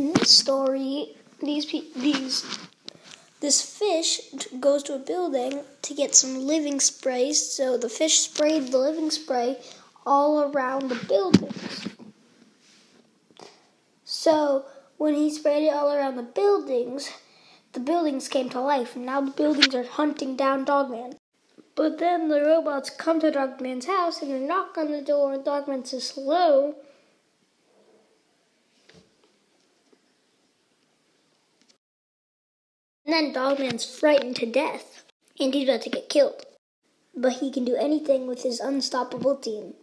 in this story, these these this fish goes to a building to get some living spray. So the fish sprayed the living spray all around the buildings. So when he sprayed it all around the buildings, the buildings came to life, and now the buildings are hunting down Dogman. But then the robots come to Dogman's house and they knock on the door, and Dogman says hello. Then Dogman's frightened to death, and he's about to get killed. But he can do anything with his unstoppable team.